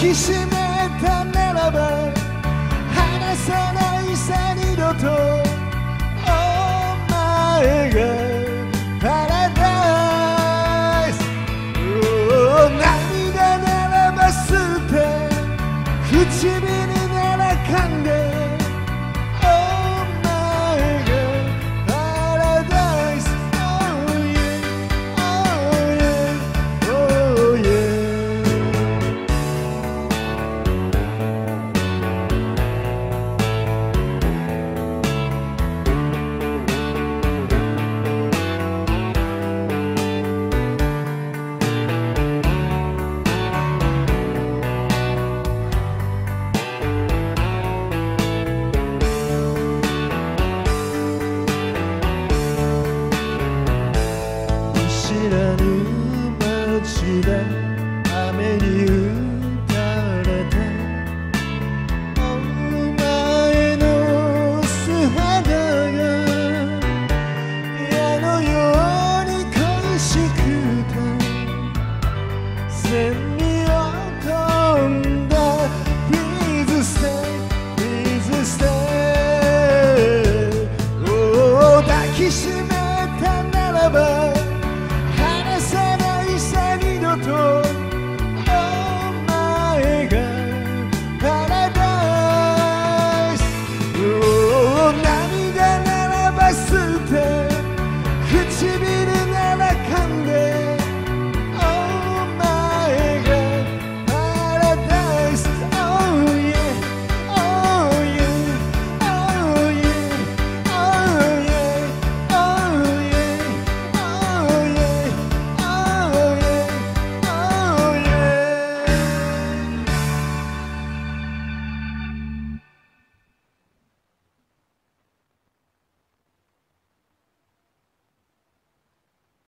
please see